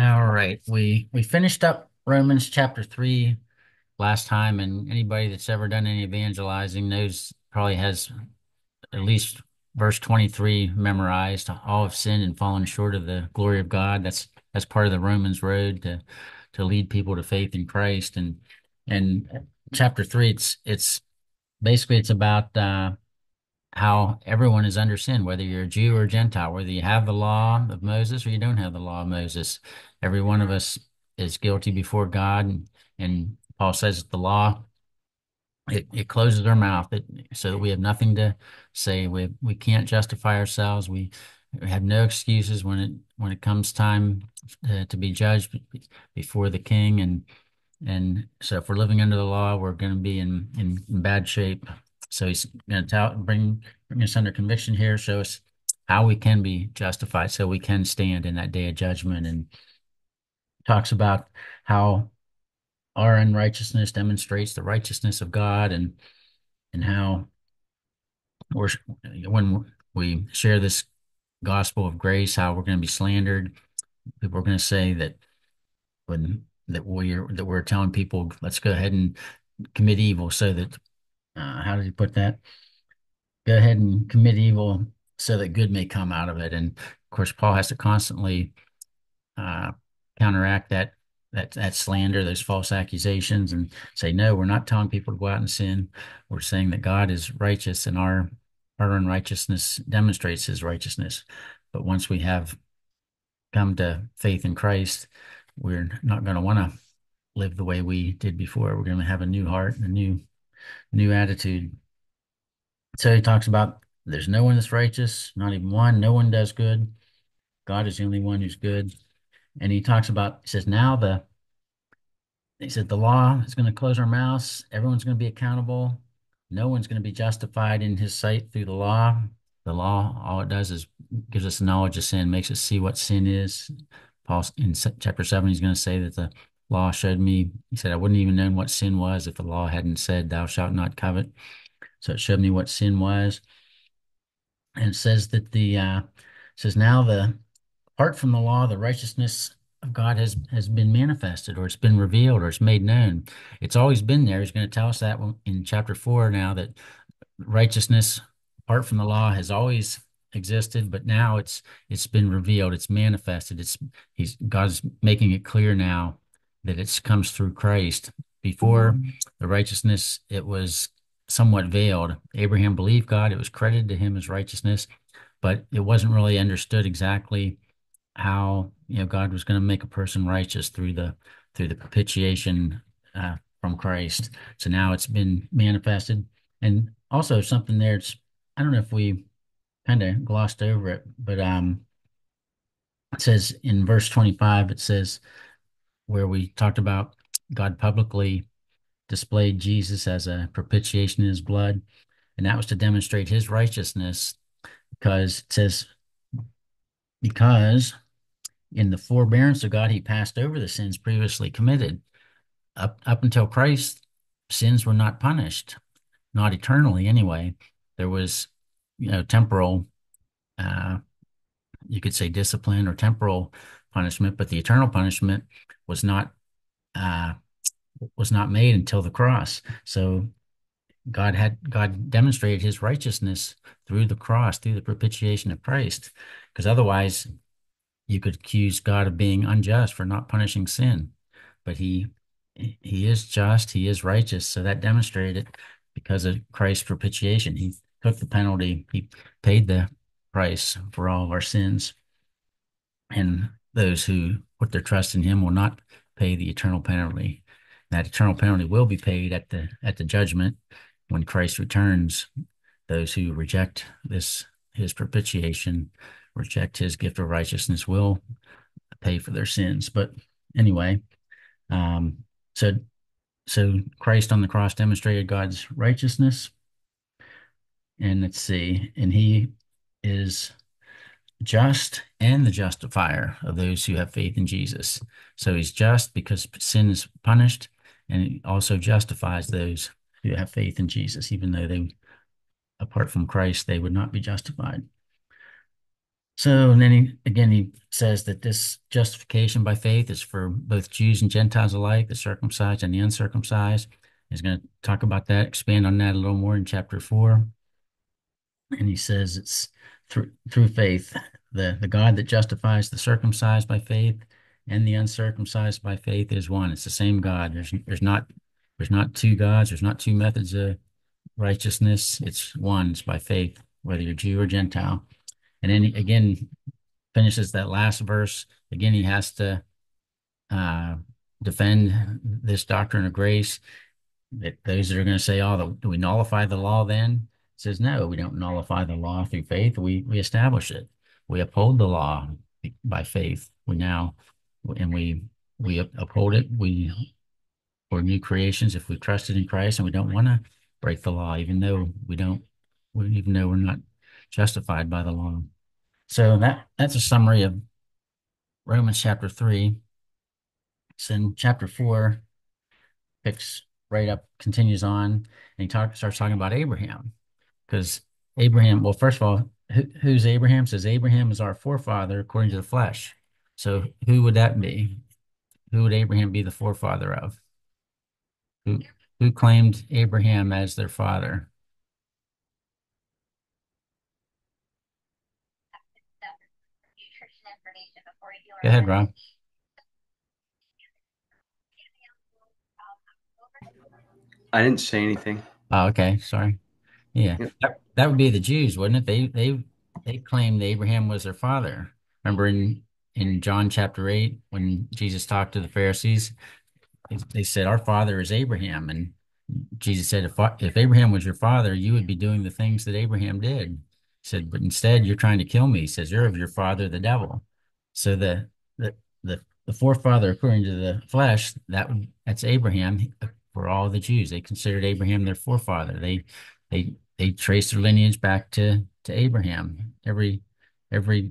All right, we we finished up Romans chapter three last time, and anybody that's ever done any evangelizing knows probably has at least verse 23 memorized. All have sinned and fallen short of the glory of God. That's that's part of the Romans road to to lead people to faith in Christ. And and chapter three, it's it's basically it's about uh, how everyone is under sin, whether you're a Jew or a Gentile, whether you have the law of Moses or you don't have the law of Moses. Every one of us is guilty before God. And, Paul says that the law it, it closes our mouth it, so that we have nothing to say. We we can't justify ourselves. We, we have no excuses when it when it comes time to, to be judged before the king. And and so if we're living under the law, we're going to be in, in bad shape. So he's going to bring, bring us under conviction here, show us how we can be justified so we can stand in that day of judgment and talks about how our unrighteousness demonstrates the righteousness of God and and how we're when we share this gospel of grace, how we're going to be slandered. People are going to say that when that we're that we're telling people let's go ahead and commit evil so that uh, how did he put that? Go ahead and commit evil so that good may come out of it. And of course, Paul has to constantly uh, counteract that that that slander, those false accusations, and say, no, we're not telling people to go out and sin. We're saying that God is righteous, and our our unrighteousness demonstrates His righteousness. But once we have come to faith in Christ, we're not going to want to live the way we did before. We're going to have a new heart and a new new attitude. So he talks about there's no one that's righteous, not even one. No one does good. God is the only one who's good. And he talks about, he says, now the, he said, the law is going to close our mouths. Everyone's going to be accountable. No one's going to be justified in his sight through the law. The law, all it does is gives us knowledge of sin, makes us see what sin is. Paul in chapter seven, he's going to say that the law showed me, he said, I wouldn't even known what sin was if the law hadn't said, Thou shalt not covet. So it showed me what sin was. And says that the uh says now the apart from the law, the righteousness of God has has been manifested or it's been revealed or it's made known. It's always been there. He's going to tell us that in chapter four now that righteousness apart from the law has always existed, but now it's it's been revealed, it's manifested. It's he's God's making it clear now that it comes through Christ. Before the righteousness, it was somewhat veiled. Abraham believed God, it was credited to him as righteousness, but it wasn't really understood exactly how you know God was going to make a person righteous through the through the propitiation uh, from Christ. So now it's been manifested, and also something there. It's I don't know if we kind of glossed over it, but um, it says in verse 25, it says where we talked about God publicly displayed Jesus as a propitiation in his blood, and that was to demonstrate his righteousness because it says because in the forbearance of God, he passed over the sins previously committed. Up, up until Christ, sins were not punished, not eternally anyway. There was, you know, temporal, uh, you could say discipline or temporal punishment, but the eternal punishment was not uh, was not made until the cross. So God had God demonstrated his righteousness through the cross, through the propitiation of Christ, because otherwise you could accuse God of being unjust for not punishing sin. But he he is just, he is righteous. So that demonstrated because of Christ's propitiation. He took the penalty, he paid the price for all of our sins. And those who put their trust in him will not pay the eternal penalty. That eternal penalty will be paid at the at the judgment when Christ returns. Those who reject this his propitiation, reject his gift of righteousness, will pay for their sins. But anyway, um, so so Christ on the cross demonstrated God's righteousness. And let's see, and he is just and the justifier of those who have faith in Jesus. So he's just because sin is punished, and he also justifies those who have faith in Jesus, even though they, apart from Christ, they would not be justified. So then he again he says that this justification by faith is for both Jews and Gentiles alike, the circumcised and the uncircumcised. He's going to talk about that, expand on that a little more in chapter four. And he says it's through through faith, the the God that justifies the circumcised by faith and the uncircumcised by faith is one. It's the same God. There's there's not there's not two gods. There's not two methods of righteousness. It's one. It's by faith, whether you're Jew or Gentile. And then again, finishes that last verse. Again, he has to uh, defend this doctrine of grace. That those that are going to say, "Oh, do we nullify the law?" Then says, "No, we don't nullify the law through faith. We we establish it. We uphold the law by faith. We now and we we uphold it. We we're new creations if we trusted in Christ, and we don't want to break the law, even though we don't, we even though we're not justified by the law. So that that's a summary of Romans chapter three. In chapter four, picks right up, continues on, and he talk, starts talking about Abraham. Because Abraham, well, first of all, who, who's Abraham? Says Abraham is our forefather according to the flesh. So who would that be? Who would Abraham be the forefather of? Who who claimed Abraham as their father? Go ahead, Rob. I didn't say anything. Oh, okay. Sorry. Yeah. That, that would be the Jews, wouldn't it? They they they claimed Abraham was their father. Remember in in John chapter 8 when Jesus talked to the Pharisees, they said our father is Abraham and Jesus said if if Abraham was your father, you would be doing the things that Abraham did. He said, but instead you're trying to kill me. He says you're of your father the devil. So the the the, the forefather according to the flesh, that that's Abraham for all the Jews. They considered Abraham their forefather. They they they traced their lineage back to to Abraham. Every every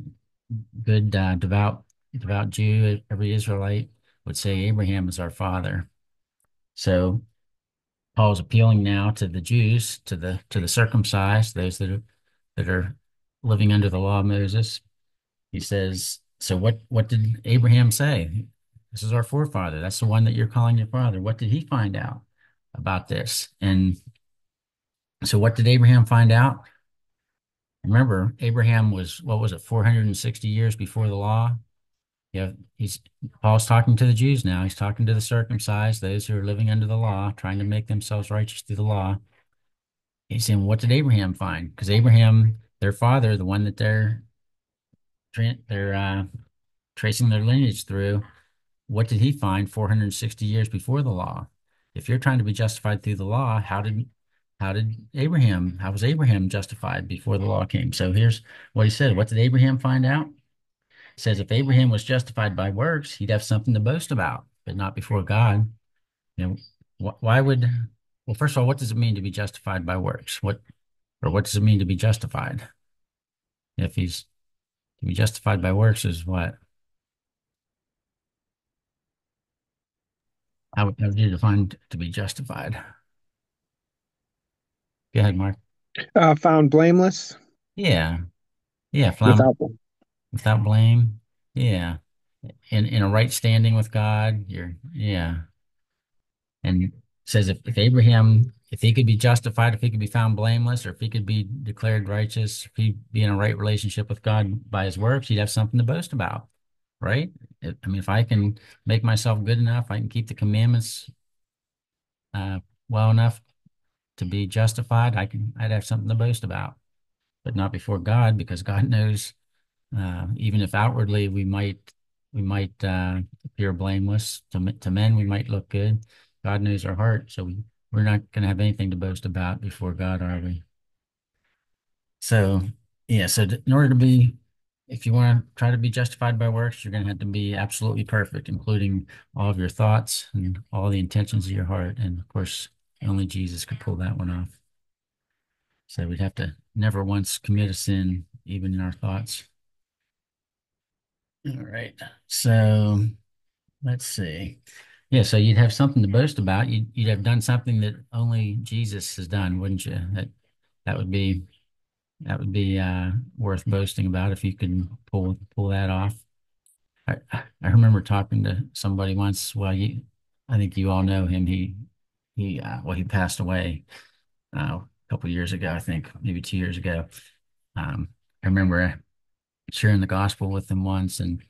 good uh, devout devout Jew, every Israelite would say Abraham is our father. So Paul's appealing now to the Jews, to the to the circumcised, those that are that are living under the law of Moses. He says, so what what did Abraham say? This is our forefather. That's the one that you're calling your father. What did he find out about this? And so what did Abraham find out? Remember, Abraham was, what was it, 460 years before the law? Yeah, he's Paul's talking to the Jews now. He's talking to the circumcised, those who are living under the law, trying to make themselves righteous through the law. He's saying, what did Abraham find? Because Abraham, their father, the one that they're they're uh, tracing their lineage through, what did he find 460 years before the law? If you're trying to be justified through the law, how did how did Abraham, how was Abraham justified before the law came? So here's what he said. What did Abraham find out? Says if Abraham was justified by works, he'd have something to boast about, but not before God. Know, wh why would, well, first of all, what does it mean to be justified by works? What, or what does it mean to be justified? If he's to be justified by works is what? How, how do you define to be justified? Go ahead, Mark. Uh, found blameless. Yeah. Yeah. Without, without blame. Yeah. In in a right standing with God. You're yeah. And says if, if Abraham, if he could be justified, if he could be found blameless, or if he could be declared righteous, if he be in a right relationship with God by his works, he'd have something to boast about. Right? I mean, if I can make myself good enough, I can keep the commandments uh, well enough to be justified, I can I'd have something to boast about, but not before God, because God knows. Uh, even if outwardly we might we might uh, appear blameless to to men, we might look good. God knows our heart, so we, we're not going to have anything to boast about before God, are we? So yeah, so in order to be if you want to try to be justified by works, you're going to have to be absolutely perfect, including all of your thoughts and all the intentions of your heart. And of course, only Jesus could pull that one off. So we'd have to never once commit a sin, even in our thoughts. All right. So let's see. Yeah, so you'd have something to boast about. You'd, you'd have done something that only Jesus has done, wouldn't you? That that would be that would be uh, worth boasting about if you could pull pull that off. I I remember talking to somebody once. Well, you, I think you all know him. He he uh, well he passed away uh, a couple years ago. I think maybe two years ago. Um, I remember sharing the gospel with him once, and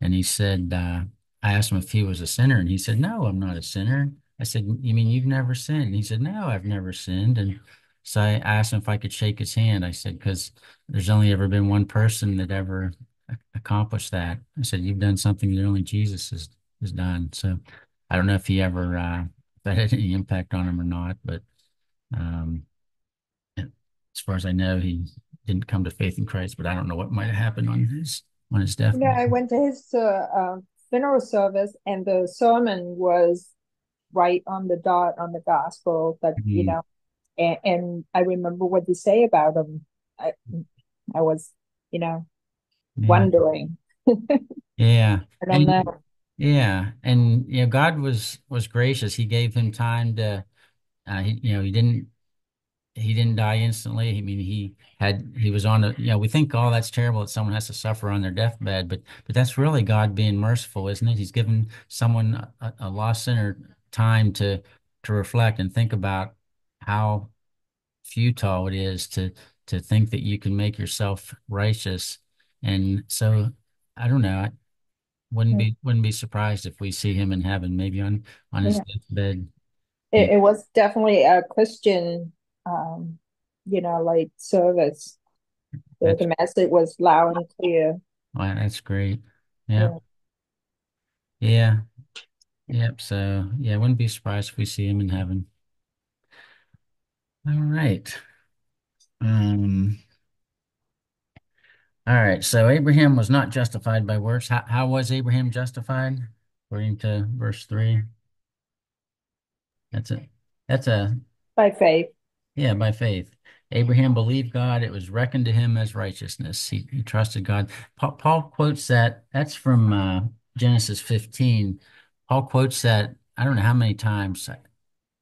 and he said, uh, I asked him if he was a sinner, and he said, No, I'm not a sinner. I said, You mean you've never sinned? And he said, No, I've never sinned. And so I asked him if I could shake his hand. I said, Because there's only ever been one person that ever accomplished that. I said, You've done something that only Jesus has, has done. So I don't know if he ever, uh, that had any impact on him or not, but um, as far as I know, he didn't come to faith in Christ, but I don't know what might have happened on his on his death. Yeah, I went to his uh, uh, funeral service, and the sermon was right on the dot on the gospel. But you Mhm. know, and, and I remember what you say about him. I I was, you know, Yeah. wondering. Yeah. I don't And know. Yeah, and you know, God was was gracious. He gave him time to uh he, you know, he didn't he didn't die instantly. I mean, he had he was on a you know, we think all that's terrible that someone has to suffer on their deathbed, but but that's really God being merciful, isn't it? He's given someone a, a lost sinner time to to reflect and think about how futile it is to to think that you can make yourself righteous. And so I don't know. Wouldn't be wouldn't be surprised if we see him in heaven, maybe on on his Yeah. deathbed. It, it was definitely a Christian, um, you know, like service. The, the message was loud and clear. well, that's great. Yeah. Yeah. Yeah. Yep. So yeah, I wouldn't be surprised if we see him in heaven. All right. Um, all right. So Abraham was not justified by works. How how was Abraham justified? According to verse three. That's a that's a By faith. yeah, by faith. Abraham believed God, it was reckoned to him as righteousness. He, he trusted God. Paul, Paul quotes that, that's from uh, Genesis 15. Paul quotes that, I don't know how many times,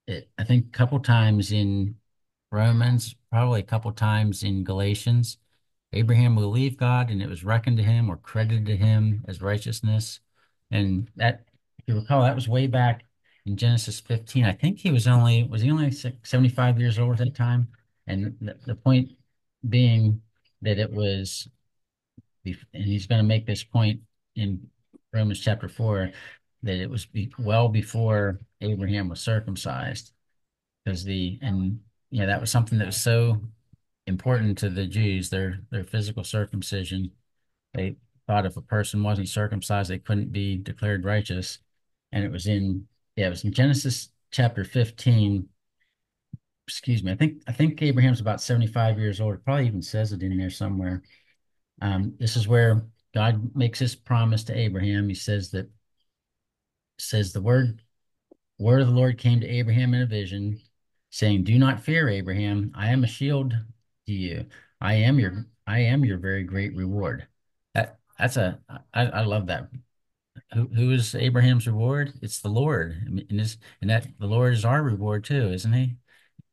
it, I think a couple times in Romans, probably a couple times in Galatians. Abraham believed God and it was reckoned to him or credited to him as righteousness. And that, if you recall, that was way back in Genesis 15. I think he was only, was he only 75 years old at that time? And the, the point being that it was, and he's going to make this point in Romans chapter 4, that it was be, well before Abraham was circumcised. Because the, and yeah, that was something that was so important to the Jews, their their physical circumcision. They thought if a person wasn't circumcised, they couldn't be declared righteous. And it was in yeah, it was in Genesis chapter 15. Excuse me. I think I think Abraham's about 75 years old. It probably even says it in there somewhere. Um, this is where God makes his promise to Abraham. He says that says the word word of the Lord came to Abraham in a vision, saying, Do not fear, Abraham. I am a shield you. I am your mm-hmm. I am your very great reward. That that's a I, I love that. Who who is Abraham's reward? It's the Lord. I mean, and this and that the Lord is our reward too, isn't he?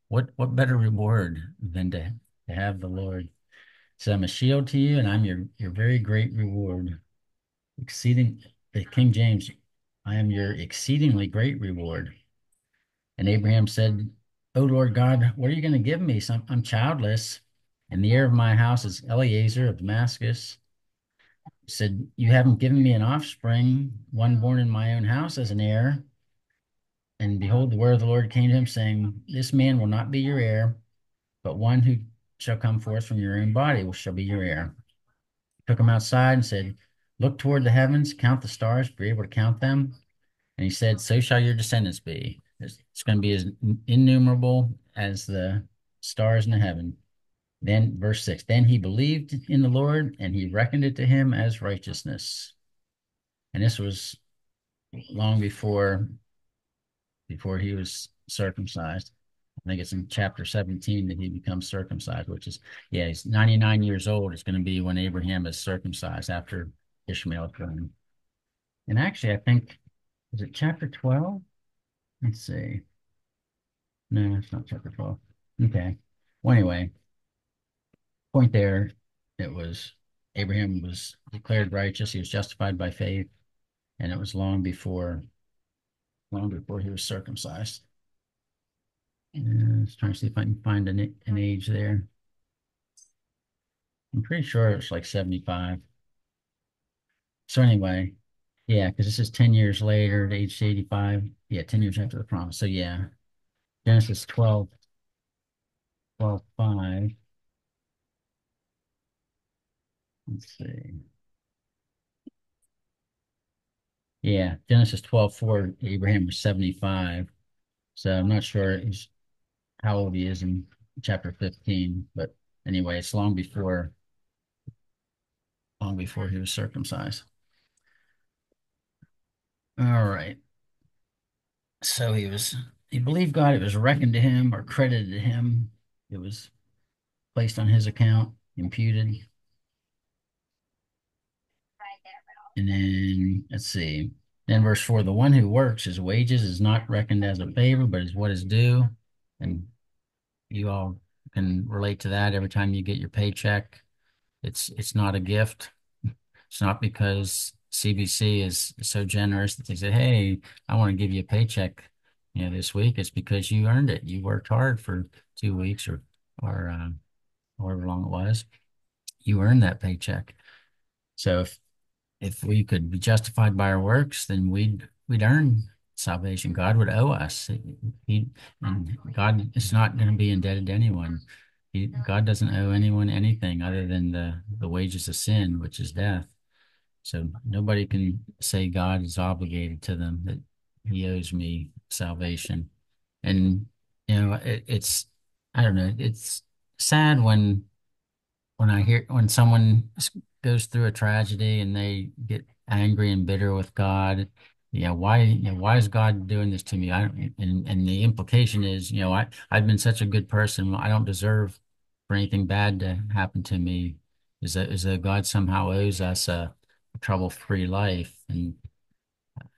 What what better reward than to, to have the Lord? So I'm a shield to you, and I'm your your very great reward. Exceeding the King James, I am your exceedingly great reward. And Abraham said, O Lord God, what are you going to give me? So I'm childless, and the heir of my house is Eliezer of Damascus. He said, You haven't given me an offspring, one born in my own house as an heir. And behold, the word of the Lord came to him, saying, This man will not be your heir, but one who shall come forth from your own body shall be your heir. He took him outside and said, Look toward the heavens, count the stars, be able to count them. And he said, So shall your descendants be. It's, it's going to be as innumerable as the stars in the heaven. Then, verse 6 Then he believed in the Lord, and he reckoned it to him as righteousness. And this was long before before he was circumcised. I think it's in chapter 17 that he becomes circumcised, which is, yeah, he's 99 years old. It's going to be when Abraham is circumcised after Ishmael is born. And actually, I think, is it chapter 12? Let's see. No, it's not chapter 12. Okay. Well, anyway, point there, it was Abraham was declared righteous. He was justified by faith, and it was long before, long before he was circumcised. And I was trying to see if I can find an, an age there. I'm pretty sure it's like 75. So anyway, yeah, because this is 10 years later, to age 85. Yeah, 10 years after the promise. So yeah, Genesis 12, 12, 5. Let's see. Yeah, Genesis 12, 4, Abraham was 75. So I'm not sure how old he is in chapter 15, but anyway, it's long before long before he was circumcised. All right. So he was he believed God, it was reckoned to him or credited to him. It was placed on his account, imputed. And then let's see. Then verse four, the one who works, his wages is not reckoned as a favor, but is what is due. And you all can relate to that every time you get your paycheck. It's it's not a gift. It's not because CBC is so generous that they say, "Hey, I want to give you a paycheck, you know, this week." It's because you earned it. You worked hard for two weeks or or uh, however long it was. You earned that paycheck. So if if we could be justified by our works, then we'd we'd earn salvation. God would owe us. He and God is not going to be indebted to anyone. He, God doesn't owe anyone anything other than the the wages of sin, which is death. So nobody can say God is obligated to them that He owes me salvation. And you know, it, it's I don't know. It's sad when when I hear when someone goes through a tragedy and they get angry and bitter with God. Know, why, you know, why is God doing this to me? I don't, and, and the implication is, you know, I, I've been such a good person. I don't deserve for anything bad to happen to me. Is that, is that God somehow owes us a, a trouble-free life? And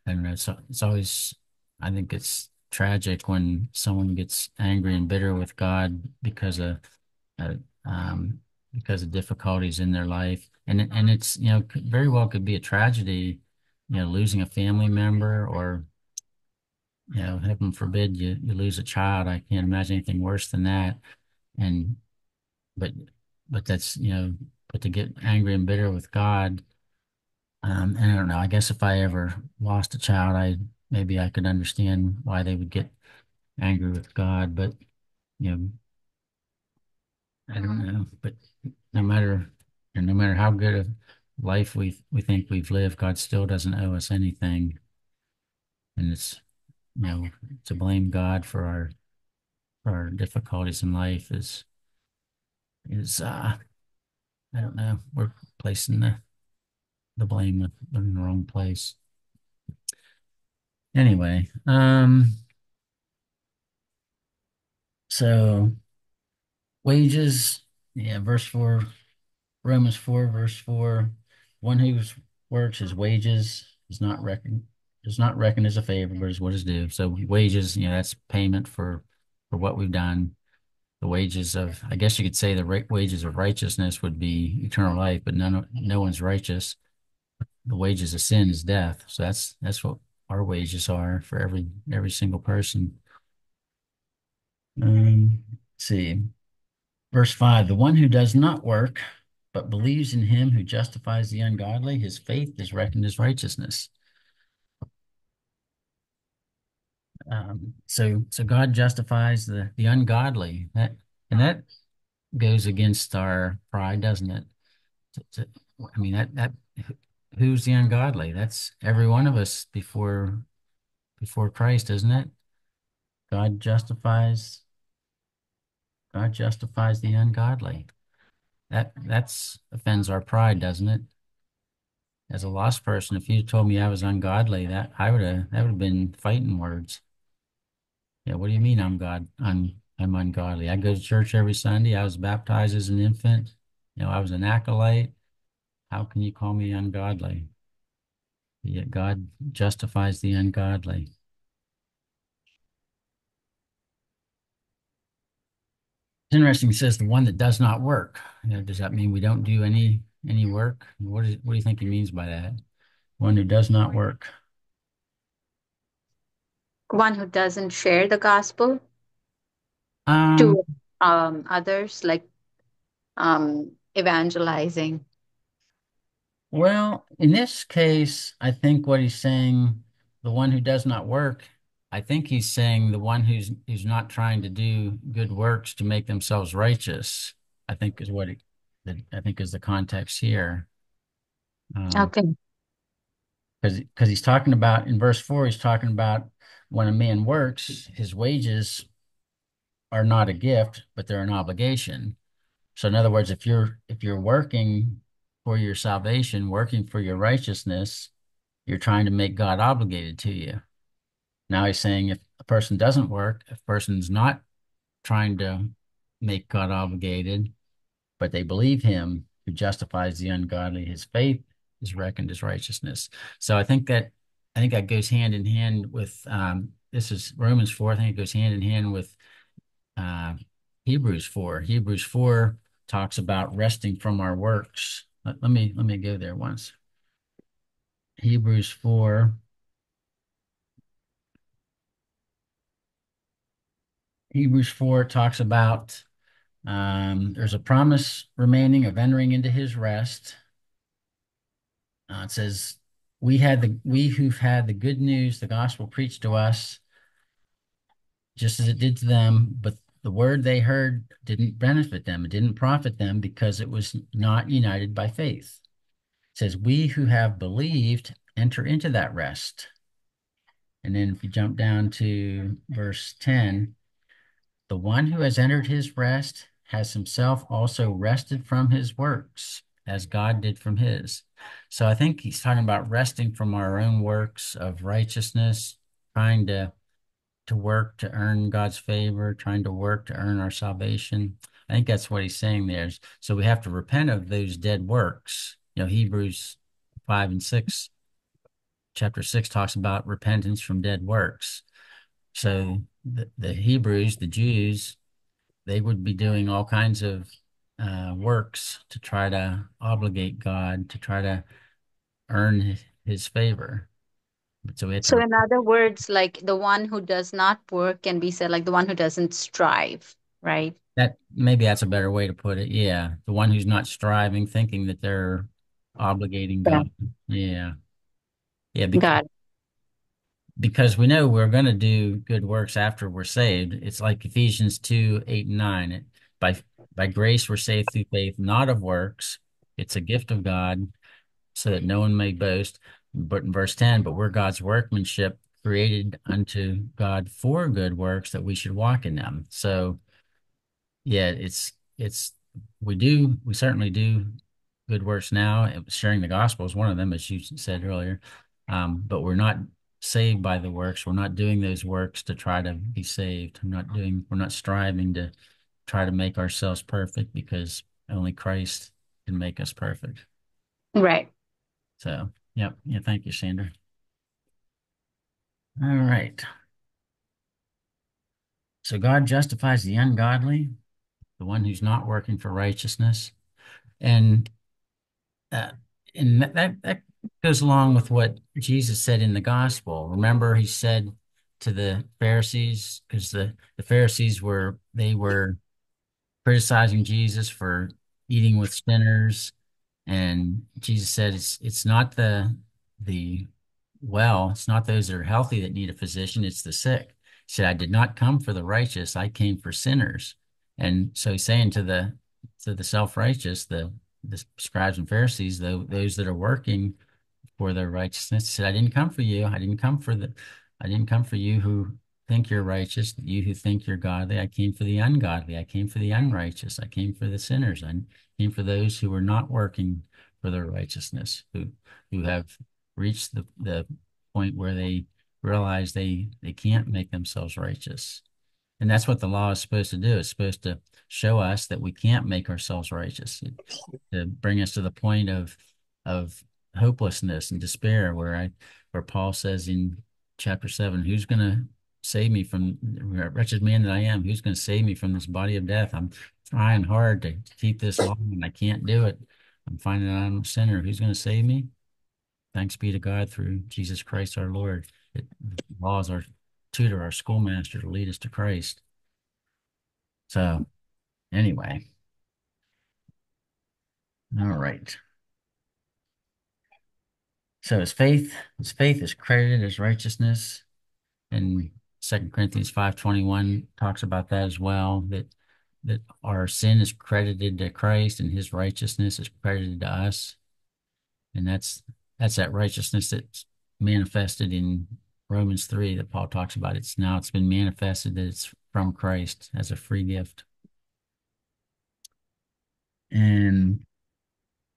I don't know. It's, it's always, I think it's tragic when someone gets angry and bitter with God because of, uh, um, because of difficulties in their life. And and it's, you know, very well could be a tragedy, you know, losing a family member or, you know, heaven forbid you, you lose a child. I can't imagine anything worse than that. And but but that's, you know, but to get angry and bitter with God, um, and I don't know, I guess if I ever lost a child, I maybe I could understand why they would get angry with God, but you know, I don't know. But no matter no matter how good a life we we think we've lived, God still doesn't owe us anything. And it's you know to blame God for our for our difficulties in life is is uh I don't know. We're placing the the blame in the wrong place. Anyway, um so wages, yeah, verse four Romans 4, verse 4 one who works his wages is not reckoned is not reckoned as a favor, but is what is due. So wages, you know, that's payment for for what we've done. The wages of, I guess you could say, the wages of righteousness would be eternal life, but none, no one's righteous. The wages of sin is death. So that's that's what our wages are for every every single person. Um, see, verse five: the one who does not work but believes in him who justifies the ungodly, his faith is reckoned as righteousness. Um, so, so God justifies the the ungodly. That and that goes against our pride, doesn't it? To, to, I mean, that that who's the ungodly? That's every one of us before before Christ, isn't it? God justifies. God justifies the ungodly. That that's offends our pride, doesn't it? As a lost person, if you told me I was ungodly, that I would have that would have been fighting words. Yeah, what do you mean I'm God? I'm I'm ungodly. I go to church every Sunday. I was baptized as an infant. You know, I was an acolyte. How can you call me ungodly? Yet God justifies the ungodly. It's interesting. It says the one that does not work. You know, does that mean we don't do any any work? What is what do you think he means by that? One who does not work. One who doesn't share the gospel Um, to um, others, like um, evangelizing. Well, in this case, I think what he's saying, the one who does not work, I think he's saying the one who's who's not trying to do good works to make themselves righteous. I think is what it, the, I think is the context here. Um, Okay. because because he's talking about in verse four, he's talking about when a man works, his wages are not a gift, but they're an obligation. So in other words, if you're if you're working for your salvation, working for your righteousness, you're trying to make God obligated to you. Now he's saying if a person doesn't work, if a person's not trying to make God obligated, but they believe him who justifies the ungodly, his faith is reckoned as righteousness. So I think that I think that goes hand in hand with um, this is Romans 4. I think it goes hand in hand with uh, Hebrews 4. Hebrews 4 talks about resting from our works. Let, let me let me go there once. Hebrews 4. Hebrews 4 talks about um, there's a promise remaining of entering into his rest. Uh, it says, "We had the we who've had the good news, the gospel preached to us, just as it did to them, but the word they heard didn't benefit them. It didn't profit them because it was not united by faith." It says, "We who have believed enter into that rest." And then if you jump down to verse 10, the one who has entered his rest has himself also rested from his works, as God did from his. So I think he's talking about resting from our own works of righteousness, trying to to work to earn God's favor, trying to work to earn our salvation. I think that's what he's saying there. So we have to repent of those dead works. You know, Hebrews 5 and 6, chapter 6 talks about repentance from dead works. So the, the Hebrews, the Jews, they would be doing all kinds of uh, works to try to obligate God, to try to earn his, his favor. So So in other words, like the one who does not work can be said like the one who doesn't strive, right? that maybe that's a better way to put it. Yeah, the one who's not striving, thinking that they're obligating Yeah. God. Yeah, yeah, because because we know we're going to do good works after we're saved. It's like Ephesians 2, 8 and 9. It, by by grace we're saved through faith, not of works. It's a gift of God, so that no one may boast. But in verse 10, but we're God's workmanship, created unto God for good works that we should walk in them. So yeah, it's it's we do we certainly do good works now. Sharing the gospel is one of them, as you said earlier. Um, but we're not saved by the works. We're not doing those works to try to be saved. I'm not doing. We're not striving to try to make ourselves perfect because only Christ can make us perfect. Right. So, yep. Yeah. Thank you, Sandra. All right. So God justifies the ungodly, the one who's not working for righteousness, and uh, and that, that that goes along with what Jesus said in the gospel. Remember, he said to the Pharisees, because the the Pharisees were they were criticizing Jesus for eating with sinners, and Jesus said it's it's not the the well, it's not those that are healthy that need a physician, it's the sick. He said, I did not come for the righteous, I came for sinners. And so he's saying to the to the self-righteous, the the scribes and Pharisees, the, those that are working for their righteousness, he said, I didn't come for you. I didn't come for the I didn't come for you who think you're righteous, you who think you're godly. I came for the ungodly. I came for the unrighteous. I came for the sinners. I came for those who are not working for their righteousness, who who have reached the, the point where they realize they they can't make themselves righteous. And that's what the law is supposed to do. It's supposed to show us that we can't make ourselves righteous, to bring us to the point of of hopelessness and despair, where I where Paul says in chapter seven, who's gonna save me from wretched man that I am? Who's going to save me from this body of death? I'm trying hard to keep this long and I can't do it. I'm finding out I'm a sinner. Who's going to save me? Thanks be to God through Jesus Christ our Lord. It, law is our tutor, our schoolmaster to lead us to Christ. So, anyway. All right. So his faith, his faith is credited as righteousness. And Second Corinthians 5:21 talks about that as well, that that our sin is credited to Christ and his righteousness is credited to us. And that's that's that righteousness that's manifested in Romans 3 that Paul talks about. It's now it's been manifested that it's from Christ as a free gift. And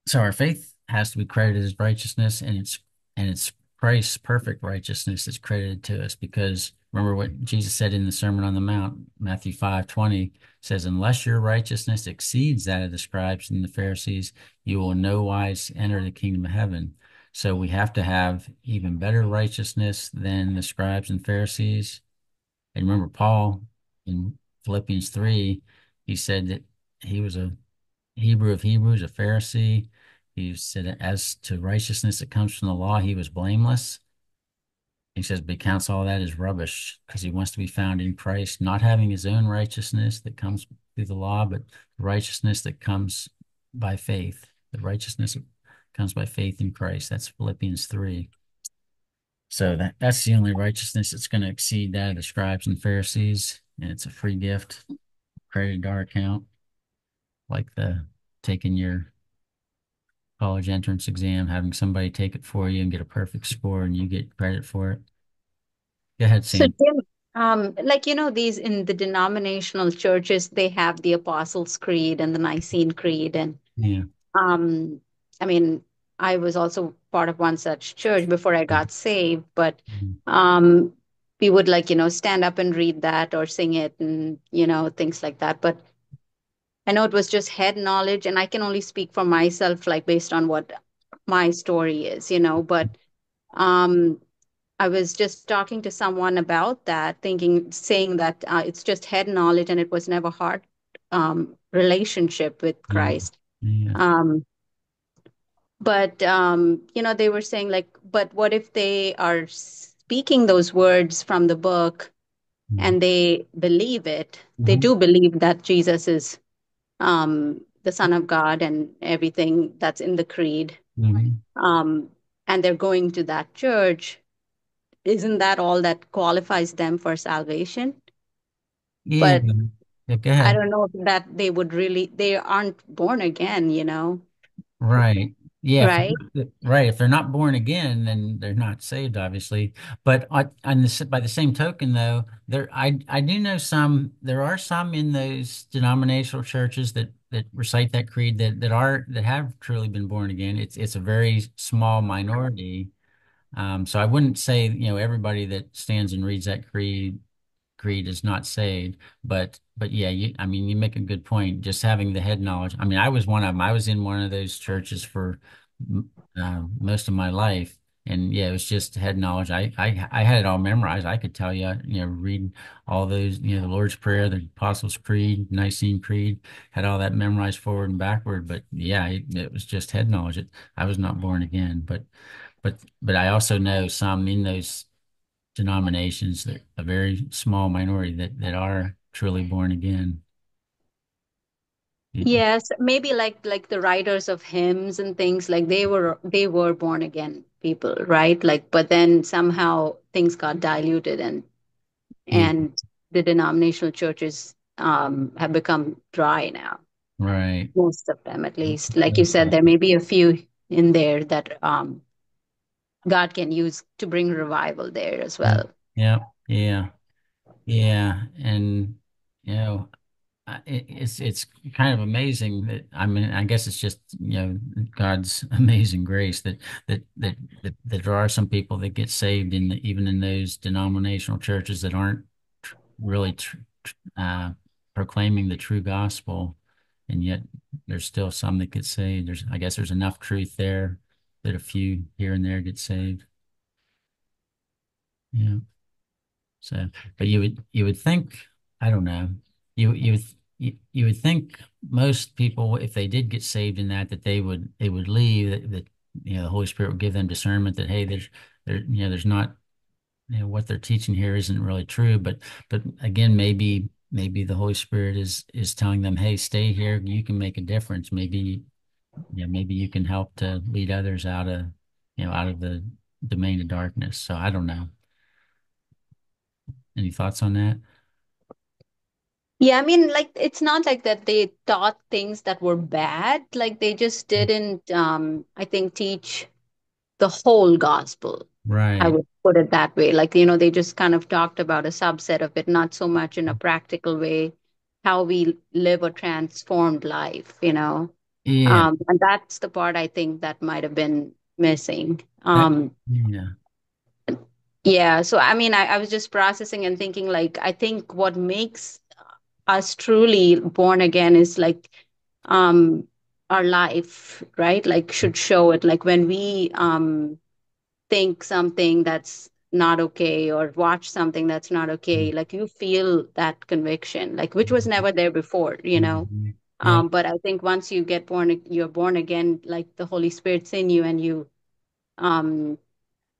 so our faith has to be credited as righteousness and it's and it's Christ's perfect righteousness that's credited to us because remember what Jesus said in the Sermon on the Mount, Matthew 5 20 says, Unless your righteousness exceeds that of the scribes and the Pharisees, you will no wise enter the kingdom of heaven. So we have to have even better righteousness than the scribes and Pharisees. And remember, Paul in Philippians 3, he said that he was a Hebrew of Hebrews, a Pharisee. He said, as to righteousness that comes from the law, he was blameless. He says, but he counts all that as rubbish because he wants to be found in Christ, not having his own righteousness that comes through the law, but righteousness that comes by faith. The righteousness comes by faith in Christ. That's Philippians 3. So that, that's the only righteousness that's going to exceed that of the scribes and Pharisees. And it's a free gift credited to our account, like the taking your college entrance exam, having somebody take it for you and get a perfect score and you get credit for it. Go ahead, So, Jim, um, like you know, these in the denominational churches, they have the Apostles' Creed and the Nicene Creed, and Yeah. um, I mean, I was also part of one such church before I got saved, but Mhm. um, we would like, you know, stand up and read that or sing it and, you know, things like that. But I know it was just head knowledge, and I can only speak for myself, like based on what my story is, you know, but um, I was just talking to someone about that, thinking, saying that uh, it's just head knowledge and it was never heart um, relationship with Christ. Yeah. Um, but um, you know, they were saying like, but what if they are speaking those words from the book Mhm. and they believe it? They Mhm. do believe that Jesus is um, the Son of God and everything that's in the creed. Mhm. Um, and they're going to that church. Isn't that all that qualifies them for salvation? Yeah. But I don't know that they would really, they aren't born again, you know, Right. Yeah. Right? they're right. If they're not born again, then they're not saved, obviously. But on, by the same token, though, there I I do know some. There are some in those denominational churches that that recite that creed that that are that have truly been born again. It's it's a very small minority. Um, so I wouldn't say you know everybody that stands and reads that creed creed is not saved. But but yeah, you I mean you make a good point. Just having the head knowledge. I mean, I was one of them. I was in one of those churches for uh, most of my life, and yeah, it was just head knowledge. I I I had it all memorized. I could tell you, you know, read all those, you know, the Lord's Prayer, the Apostles' Creed, Nicene Creed, had all that memorized forward and backward. But yeah, it, it was just head knowledge. It, I was not born again, but but but I also know some in those denominations that a very small minority that that are truly born again. Yes, maybe like like the writers of hymns and things like they were they were born again people, right? Like, but then somehow things got diluted and Yeah, and the denominational churches um have become dry now, right. most of them at least. Like you said, there may be a few in there that um God can use to bring revival there as well. yeah, yeah, yeah. And you know, it, it's it's kind of amazing that I mean, I guess it's just you know God's amazing grace that that that that, that there are some people that get saved in the, even in those denominational churches that aren't tr- really tr uh, proclaiming the true gospel, and yet there's still some that get saved. There's I guess there's enough truth there that a few here and there get saved. Yeah. So, but you would you would think I don't know you you would you, you would think most people if they did get saved in that that they would they would leave that, that you know the Holy Spirit would give them discernment that hey there's there you know there's not you know what they're teaching here isn't really true but but again maybe maybe the Holy Spirit is is telling them hey stay here you can make a difference maybe yeah maybe you can help to lead others out of you know out of the domain of darkness so I don't know any thoughts on that Yeah, I mean, like it's not like that they taught things that were bad. Like they just didn't, um, I think, teach the whole gospel. Right. I would put it that way. Like, you know, they just kind of talked about a subset of it, not so much in a practical way, how we live a transformed life, you know. Yeah Um, and that's the part I think that might have been missing. Um, yeah yeah, so I mean, I, I was just processing and thinking, like, I think what makes us truly born again is like um our life, right? Like should show it. Like when we um think something that's not okay or watch something that's not okay, like you feel that conviction, like which was never there before, you know. Yeah. Um, but I think once you get born, you're born again, like the Holy Spirit's in you and you um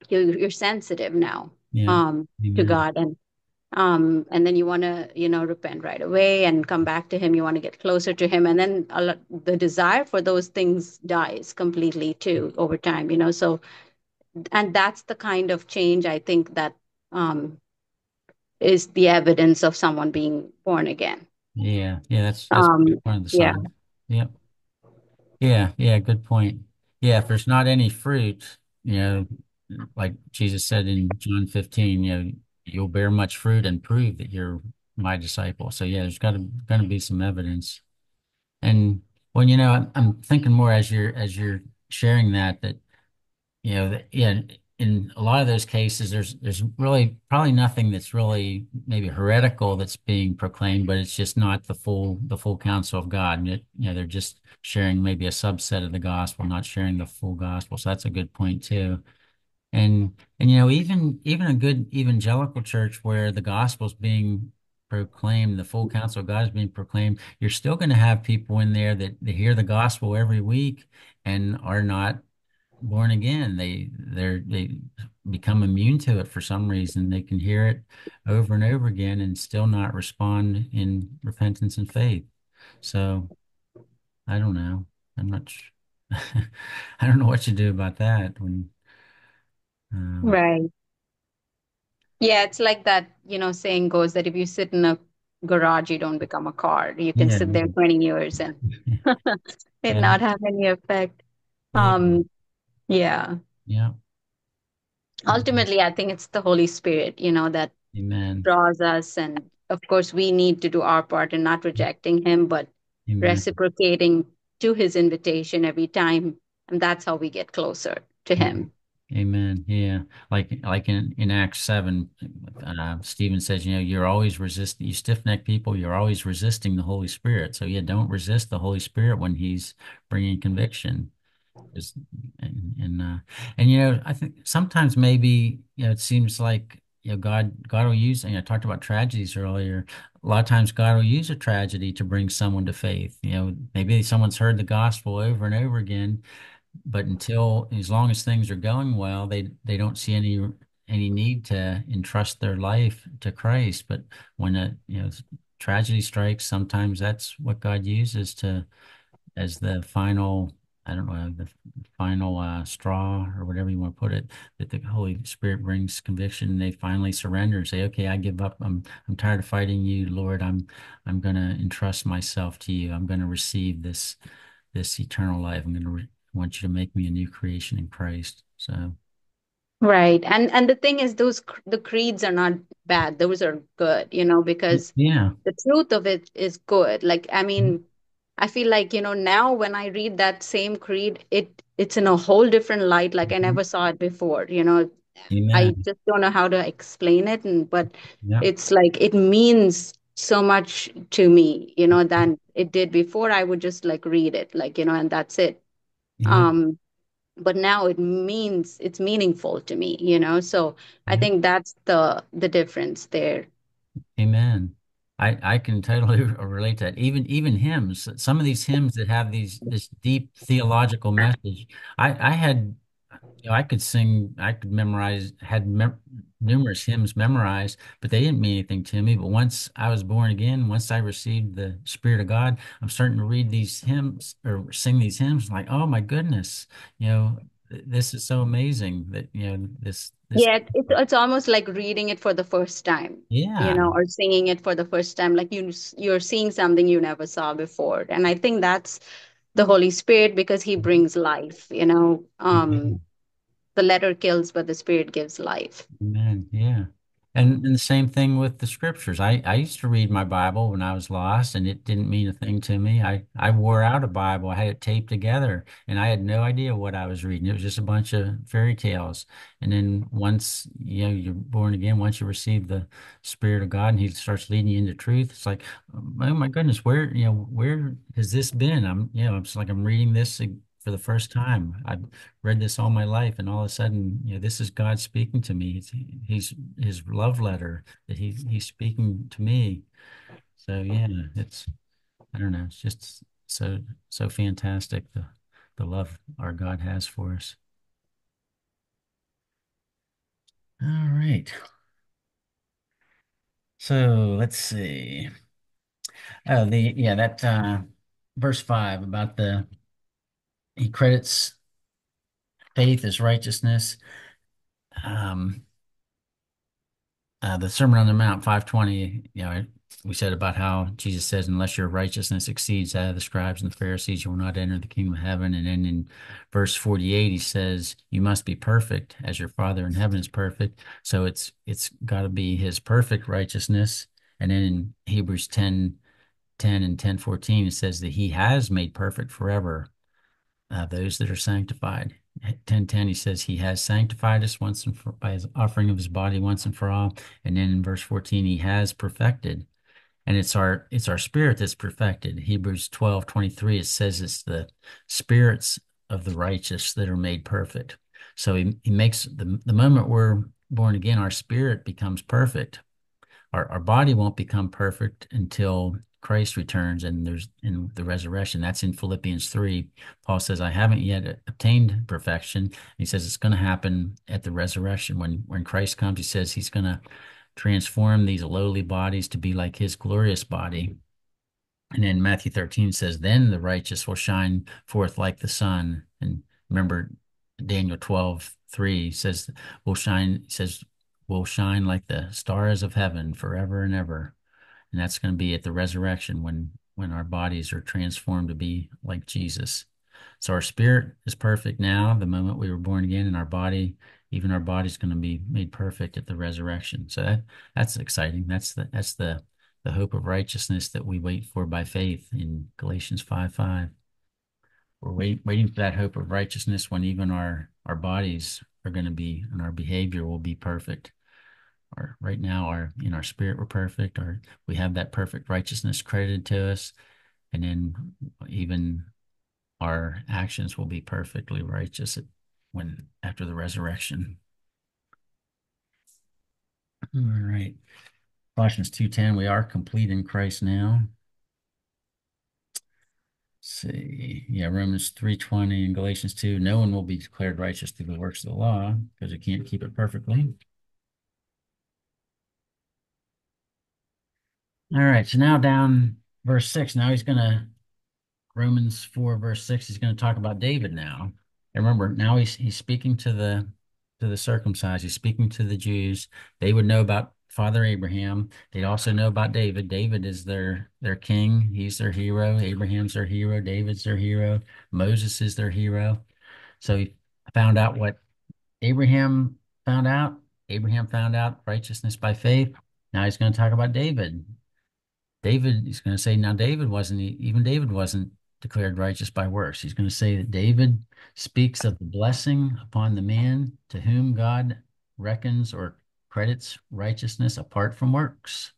you you're sensitive now yeah. um to God. And um and then you want to you know repent right away and come back to him. You want to get closer to him. And then a lot, the desire for those things dies completely too over time you know? So and that's the kind of change i think that um is the evidence of someone being born again Yeah, yeah, that's that's um one of the yeah. Yep. Yeah, yeah, good point. Yeah, if there's not any fruit, you know, like Jesus said in John 15, you know, you'll bear much fruit and prove that you're my disciple. So yeah, there's got to going to be some evidence. And well, you know, I'm, I'm thinking more as you're as you're sharing that that you know, that, yeah, in a lot of those cases, there's there's really probably nothing that's really maybe heretical that's being proclaimed, but it's just not the full the full counsel of God. It, you know, they're just sharing maybe a subset of the gospel, not sharing the full gospel. So that's a good point too. And and you know, even even a good evangelical church where the gospel's being proclaimed, the full counsel of God is being proclaimed, you're still going to have people in there that, that hear the gospel every week and are not born again. They they're they become immune to it for some reason. They can hear it over and over again and still not respond in repentance and faith. So I don't know. I'm not. sh- I don't know what you do about that when. Um, right yeah it's like that you know saying goes that if you sit in a garage you don't become a car you can yeah, sit there 20 years and it yeah, not have any effect um yeah yeah. ultimately i think it's the holy spirit you know that Amen. draws us and of course we need to do our part in not rejecting him but Amen. reciprocating to his invitation every time and that's how we get closer to him Amen. Yeah. Like like in, in Acts 7, uh, Stephen says, you know, you're always resist you stiff-necked people, you're always resisting the Holy Spirit. So yeah, don't resist the Holy Spirit when he's bringing conviction. And and uh, and you know, I think sometimes maybe, you know, it seems like you know God God will use, you know, I talked about tragedies earlier. A lot of times God will use a tragedy to bring someone to faith. You know, maybe someone's heard the gospel over and over again but until as long as things are going well, they they don't see any any need to entrust their life to Christ. But when a you know tragedy strikes, sometimes that's what God uses to as the final I don't know the final uh, straw or whatever you want to put it that the Holy Spirit brings conviction and they finally surrender and say, okay, I give up. I'm I'm tired of fighting you, Lord. I'm I'm going to entrust myself to you. I'm going to receive this this eternal life. I'm going to re want you to make me a new creation in Christ. So, right and and the thing is those the creeds are not bad those are good you know because yeah. the truth of it is good like i mean i feel like you know now when i read that same creed it it's in a whole different light like i mm-hmm. never saw it before you know i just don't know how to explain it and but Yep. it's like it means so much to me you know mm-hmm. than it did before i would just like read it like you know and that's it Yep. um but now it means it's meaningful to me, you know. So I think that's the the difference there. Amen. I I can totally relate to that. Even even hymns, some of these hymns that have these this deep theological message. I I had you know I could sing, I could memorize, had mem numerous hymns memorized, but they didn't mean anything to me. But once I was born again, once I received the Spirit of God, I'm starting to read these hymns or sing these hymns like, oh my goodness, you know, th- this is so amazing that you know this Yeah, it's it's almost like reading it for the first time, Yeah. you know, or singing it for the first time, like you you're seeing something you never saw before. And I think that's the Holy Spirit because he brings life, you know. Um, the letter kills, but the Spirit gives life. Amen. Yeah. And, and the same thing with the scriptures. I, I used to read my Bible when I was lost and it didn't mean a thing to me. I, I wore out a Bible. I had it taped together and I had no idea what I was reading. It was just a bunch of fairy tales. And then once, you know, you're born again, once you receive the Spirit of God and He starts leading you into truth, it's like, oh my goodness, where, you know, where has this been? I'm, you know, it's like I'm reading this for the first time. I've read this all my life, and all of a sudden, you know, this is God speaking to me. He's, he's his love letter that he he's speaking to me. So yeah, it's I don't know, it's just so so fantastic the the love our God has for us. All right. So let's see. Oh, the yeah, that uh verse five about the he credits faith as righteousness. Um uh, the Sermon on the Mount 520, you know, we said about how Jesus says, unless your righteousness exceeds that of the scribes and the Pharisees, you will not enter the kingdom of heaven. And then in verse 48, he says, you must be perfect as your Father in heaven is perfect. So it's it's got to be his perfect righteousness. And then in Hebrews 10, 10 and 10, 14, it says that he has made perfect forever uh, those that are sanctified. 1010 he says he has sanctified us once and for by his offering of his body once and for all. And then in verse 14 he has perfected. And it's our it's our spirit that's perfected. Hebrews 12 23 it says it's the spirits of the righteous that are made perfect. So he, he makes the, the moment we're born again our spirit becomes perfect. Our, our body won't become perfect until Christ returns and there's in the resurrection. That's in Philippians 3. Paul says, I haven't yet obtained perfection. He says it's going to happen at the resurrection. When when Christ comes, he says he's going to transform these lowly bodies to be like his glorious body. And then Matthew 13 says, Then the righteous will shine forth like the sun. And remember, Daniel 12, 3 says, Will shine, says, will shine like the stars of heaven forever and ever and that's going to be at the resurrection when when our bodies are transformed to be like Jesus. So our spirit is perfect now, the moment we were born again, and our body, even our body, is going to be made perfect at the resurrection. So that that's exciting. That's the that's the the hope of righteousness that we wait for by faith in Galatians 5 5. We're wait, waiting for that hope of righteousness when even our our bodies are going to be and our behavior will be perfect our right now our in our spirit we're perfect. Or we have that perfect righteousness credited to us. And then even our actions will be perfectly righteous when after the resurrection. All right. Colossians 2.10 we are complete in christ now. See. Yeah romans 3.20 and galatians 2 no one will be declared righteous through the works of the law because you can't keep it perfectly All right, so now down verse six. Now he's gonna Romans four verse six. He's gonna talk about David now. And remember, now he's he's speaking to the to the circumcised. He's speaking to the Jews. They would know about Father Abraham. They'd also know about David. David is their their king. He's their hero. Abraham's their hero. David's their hero. Moses is their hero. So he found out what Abraham found out. Abraham found out righteousness by faith. Now he's going to talk about David. David, he's going to say, now David wasn't, even David wasn't declared righteous by works. He's going to say that David speaks of the blessing upon the man to whom God reckons or credits righteousness apart from works.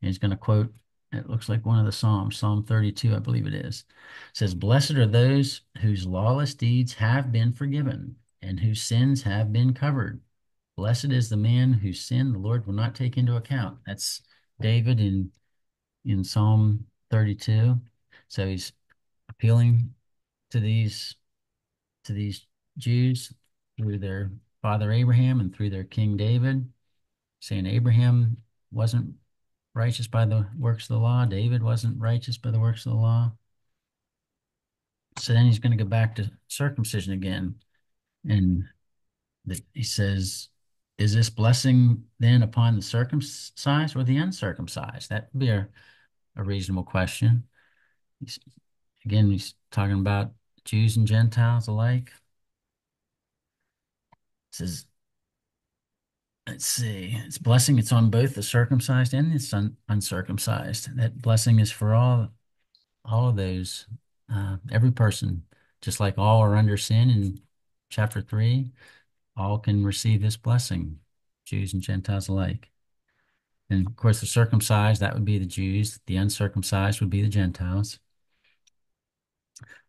And he's going to quote it looks like one of the Psalms, Psalm 32, I believe it is. Says, Blessed are those whose lawless deeds have been forgiven and whose sins have been covered. Blessed is the man whose sin the Lord will not take into account. That's David in in Psalm 32. So he's appealing to these to these Jews through their father Abraham and through their king David, saying Abraham wasn't righteous by the works of the law, David wasn't righteous by the works of the law. So then he's going to go back to circumcision again. And he says, Is this blessing then upon the circumcised or the uncircumcised? That would be a, a reasonable question. He's, again, he's talking about Jews and Gentiles alike. It says, let's see, it's blessing, it's on both the circumcised and the un uncircumcised. That blessing is for all, all of those, uh, every person, just like all are under sin in chapter three, all can receive this blessing, Jews and Gentiles alike. And of course, the circumcised, that would be the Jews. The uncircumcised would be the Gentiles.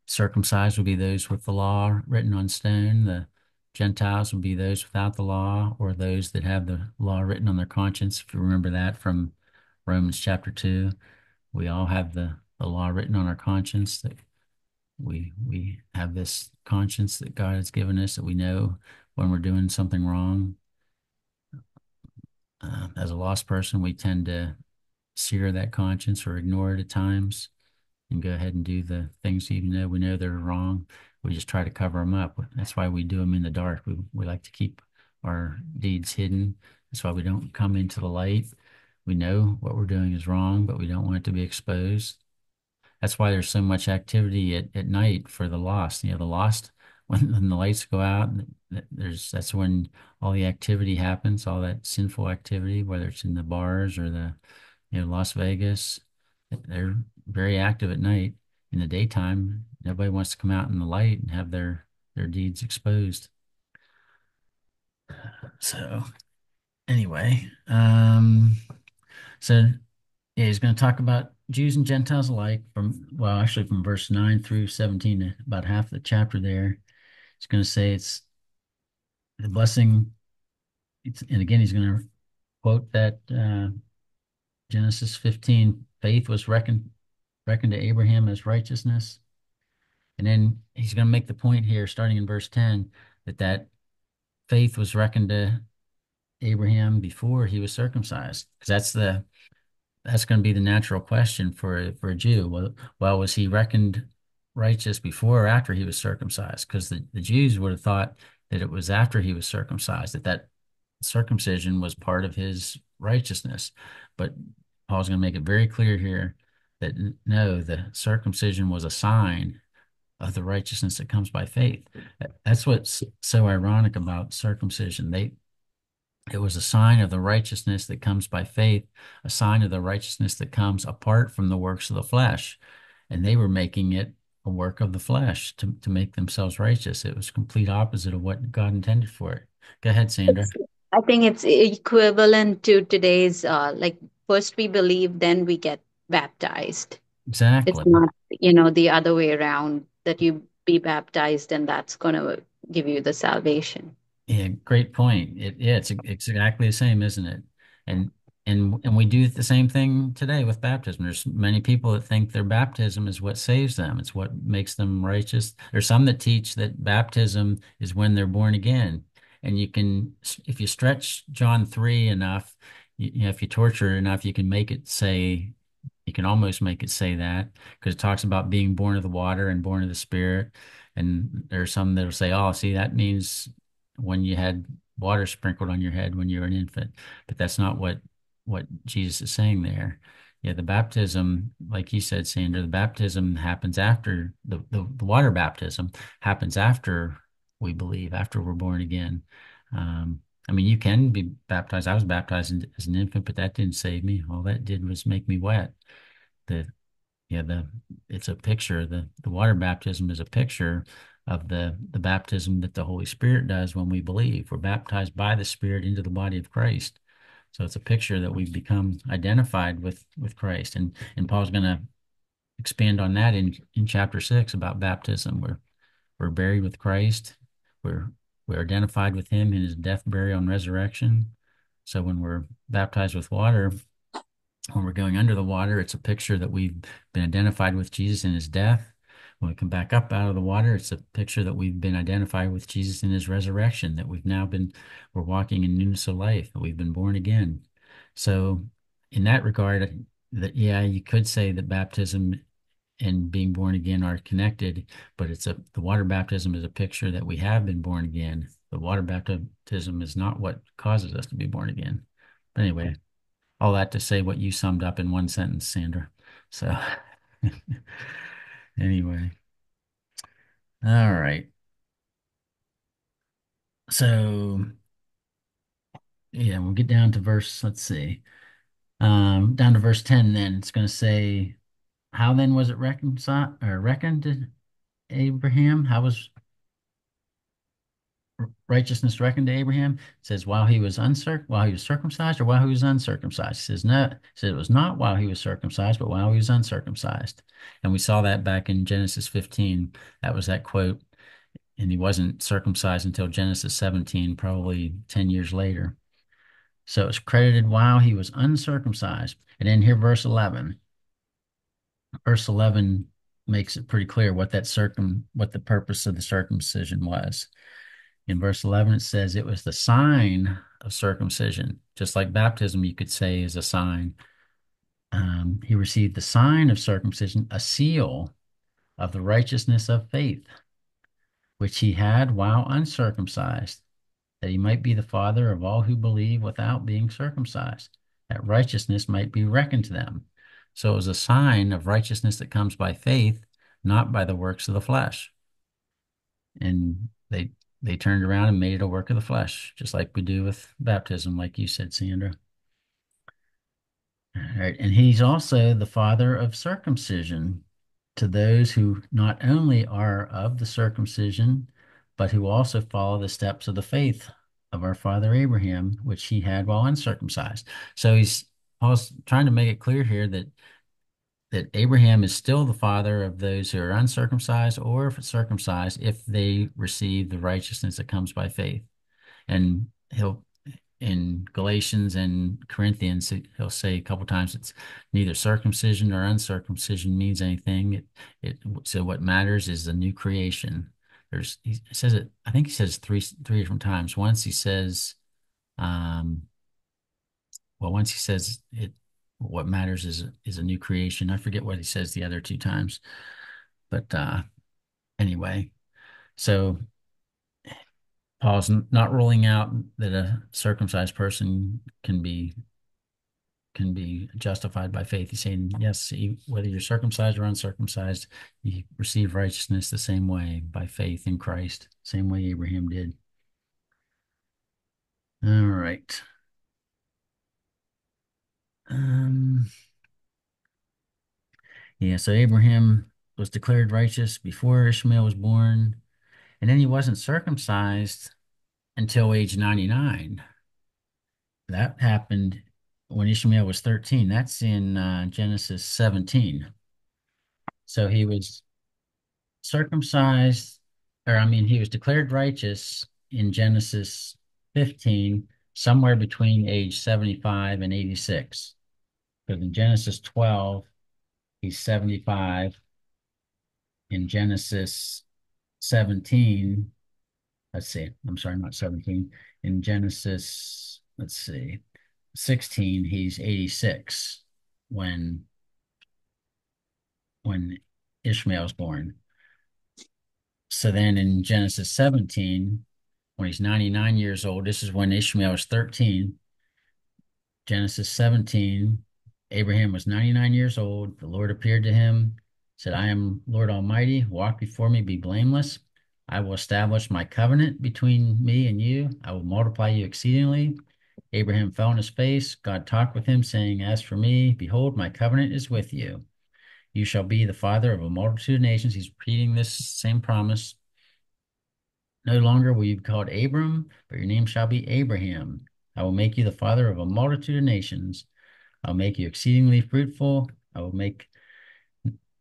Circumcised would be those with the law written on stone. The Gentiles would be those without the law or those that have the law written on their conscience. If you remember that from Romans chapter 2, we all have the, the law written on our conscience that we we have this conscience that God has given us that we know when we're doing something wrong. Uh, as a lost person, we tend to sear that conscience or ignore it at times and go ahead and do the things even though we know they're wrong. We just try to cover them up. That's why we do them in the dark. We, we like to keep our deeds hidden. That's why we don't come into the light. We know what we're doing is wrong, but we don't want it to be exposed. That's why there's so much activity at, at night for the lost. You know, the lost, when, when the lights go out, there's that's when all the activity happens, all that sinful activity, whether it's in the bars or the, you know, Las Vegas. They're very active at night. In the daytime, nobody wants to come out in the light and have their their deeds exposed. So anyway, um, so yeah, he's going to talk about Jews and Gentiles alike from well, actually from verse nine through seventeen, about half the chapter there. He's going to say it's the blessing. It's, and again, he's going to quote that uh, Genesis fifteen: "Faith was reckoned reckoned to Abraham as righteousness." And then he's going to make the point here, starting in verse 10, that that faith was reckoned to Abraham before he was circumcised. Because that's the that's going to be the natural question for for a Jew. Well, well, was he reckoned righteous before or after he was circumcised? Because the, the Jews would have thought that it was after he was circumcised, that that circumcision was part of his righteousness. But Paul's going to make it very clear here that no, the circumcision was a sign of the righteousness that comes by faith. That's what's so ironic about circumcision. They it was a sign of the righteousness that comes by faith, a sign of the righteousness that comes apart from the works of the flesh. And they were making it a work of the flesh to, to make themselves righteous. It was complete opposite of what God intended for it. Go ahead, Sandra. I think it's equivalent to today's uh, like first we believe, then we get baptized. Exactly. It's not, you know, the other way around that you be baptized and that's going to give you the salvation. Yeah, great point. It, yeah, it's it's exactly the same, isn't it? And and and we do the same thing today with baptism. There's many people that think their baptism is what saves them. It's what makes them righteous. There's some that teach that baptism is when they're born again. And you can, if you stretch John 3 enough, you, you know, if you torture enough, you can make it say you can almost make it say that because it talks about being born of the water and born of the spirit. And there's some that'll say, oh, see, that means when you had water sprinkled on your head when you were an infant. But that's not what what Jesus is saying there. Yeah, the baptism, like you said, Sandra, the baptism happens after the, the, the water baptism happens after we believe, after we're born again. Um, I mean, you can be baptized. I was baptized as an infant, but that didn't save me. All that did was make me wet. The yeah, the it's a picture. The the water baptism is a picture of the the baptism that the Holy Spirit does when we believe. We're baptized by the Spirit into the body of Christ. So it's a picture that we've become identified with with Christ. And and Paul's going to expand on that in in chapter six about baptism. We're we're buried with Christ. We're we're identified with him in his death, burial, and resurrection. So when we're baptized with water, when we're going under the water, it's a picture that we've been identified with Jesus in his death. When we come back up out of the water, it's a picture that we've been identified with Jesus in his resurrection, that we've now been, we're walking in newness of life, that we've been born again. So, in that regard, that yeah, you could say that baptism and being born again are connected, but it's a the water baptism is a picture that we have been born again. The water baptism is not what causes us to be born again. But anyway, all that to say what you summed up in one sentence, Sandra. So anyway. All right. So yeah, we'll get down to verse, let's see. Um, down to verse 10 then. It's going to say, How then was it reconciled or reckoned to Abraham? How was righteousness reckoned to Abraham? It says while he was uncirc while he was circumcised or while he was uncircumcised. It says no, it says it was not while he was circumcised, but while he was uncircumcised. And we saw that back in Genesis 15. That was that quote. And he wasn't circumcised until Genesis 17, probably 10 years later. So it's credited while he was uncircumcised. And then here, verse 11. Verse 11 makes it pretty clear what that circum what the purpose of the circumcision was. In verse 11, it says it was the sign of circumcision, just like baptism, you could say, is a sign. Um, he received the sign of circumcision, a seal of the righteousness of faith, which he had while uncircumcised, that he might be the father of all who believe without being circumcised, that righteousness might be reckoned to them. So it was a sign of righteousness that comes by faith, not by the works of the flesh. And they they turned around and made it a work of the flesh, just like we do with baptism, like you said, Sandra. All right. And he's also the father of circumcision to those who not only are of the circumcision, but who also follow the steps of the faith of our father Abraham, which he had while uncircumcised. So he's Paul's trying to make it clear here that that Abraham is still the father of those who are uncircumcised or circumcised if they receive the righteousness that comes by faith. And he'll in Galatians and Corinthians, he'll say a couple times it's neither circumcision or uncircumcision means anything. It, it so what matters is the new creation. There's he says it. I think he says three three different times. Once he says, um, well, once he says it what matters is is a new creation. I forget what he says the other two times, but uh, anyway, so Paul's not ruling out that a circumcised person can be can be justified by faith. He's saying yes, whether you're circumcised or uncircumcised, you receive righteousness the same way by faith in Christ, same way Abraham did. All right. Um, yeah, so Abraham was declared righteous before Ishmael was born, and then he wasn't circumcised until age 99. That happened when Ishmael was 13. That's in uh, Genesis 17. So he was circumcised, or I mean, he was declared righteous in Genesis 15, somewhere between age 75 and 86. Because in Genesis 12, he's 75. In Genesis 17, let's see, I'm sorry, not 17. In Genesis, let's see, 16, he's 86 when when Ishmael Ishmael's born. So then in Genesis 17, when he's 99 years old, this is when Ishmael is 13. Genesis 17, Abraham was 99 years old. The Lord appeared to him, said, I am Lord Almighty. Walk before me, be blameless. I will establish my covenant between me and you. I will multiply you exceedingly. Abraham fell on his face. God talked with him, saying, As for me, behold, my covenant is with you. You shall be the father of a multitude of nations. He's repeating this same promise. No longer will you be called Abram, but your name shall be Abraham I will make you the father of a multitude of nations. I'll make you exceedingly fruitful. I will make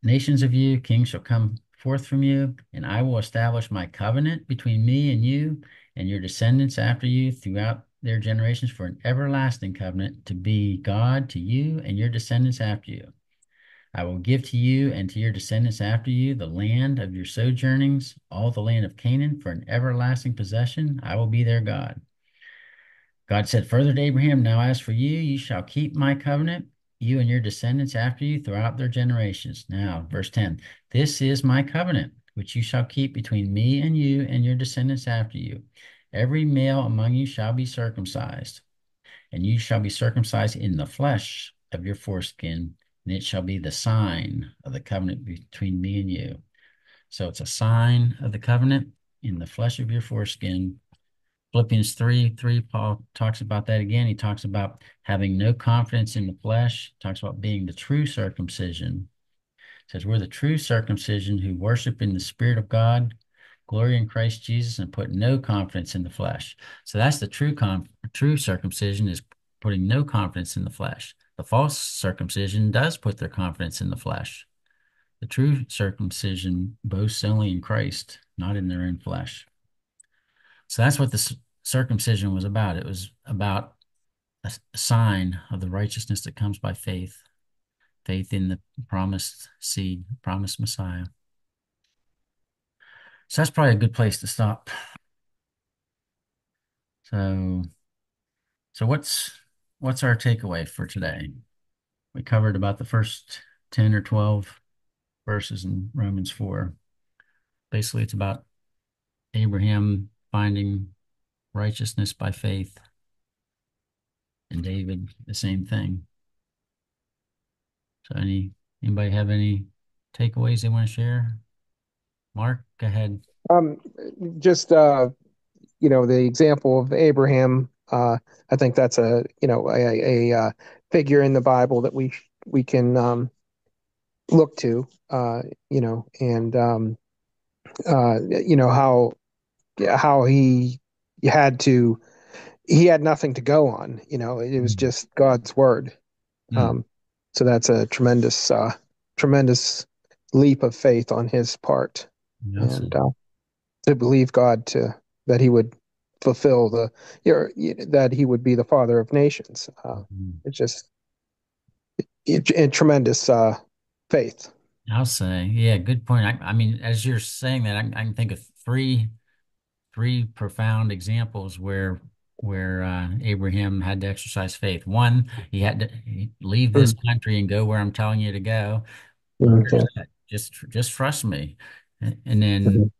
nations of you. Kings shall come forth from you, and I will establish my covenant between me and you and your descendants after you throughout their generations for an everlasting covenant to be God to you and your descendants after you. I will give to you and to your descendants after you the land of your sojournings, all the land of Canaan, for an everlasting possession. I will be their God. God said further to Abraham, Now as for you, you shall keep my covenant, you and your descendants after you throughout their generations. Now, verse 10 This is my covenant, which you shall keep between me and you and your descendants after you. Every male among you shall be circumcised, and you shall be circumcised in the flesh of your foreskin, and it shall be the sign of the covenant between me and you. So it's a sign of the covenant in the flesh of your foreskin. Philippians 3 3, Paul talks about that again. He talks about having no confidence in the flesh, talks about being the true circumcision. says, We're the true circumcision who worship in the Spirit of God, glory in Christ Jesus, and put no confidence in the flesh. So that's the true true circumcision is putting no confidence in the flesh. The false circumcision does put their confidence in the flesh. The true circumcision boasts only in Christ, not in their own flesh. So that's what the circumcision was about. It was about a sign of the righteousness that comes by faith, faith in the promised seed, promised Messiah. So that's probably a good place to stop. So, so what's what's our takeaway for today? We covered about the first 10 or 12 verses in Romans 4. Basically, it's about Abraham finding righteousness by faith. And David, the same thing. So any anybody have any takeaways they want to share? Mark, go ahead. Um, just uh, you know, the example of Abraham. Uh, I think that's a you know a, a, a figure in the Bible that we we can um, look to. Uh, you know, and um, uh, you know how how he had to he had nothing to go on you know it was just god's word Mm. um so that's a tremendous uh tremendous leap of faith on his part Yes. and uh, to believe god to that he would fulfill the your that he would be the father of nations uh Mm. it's just it, it, tremendous uh faith I'll say, yeah, good point. I, I mean, as you're saying that, I, I can think of three, three profound examples where where uh, Abraham had to exercise faith. One, he had to leave this country and go where I'm telling you to go. Mhm. Just, just trust me. And then Mhm.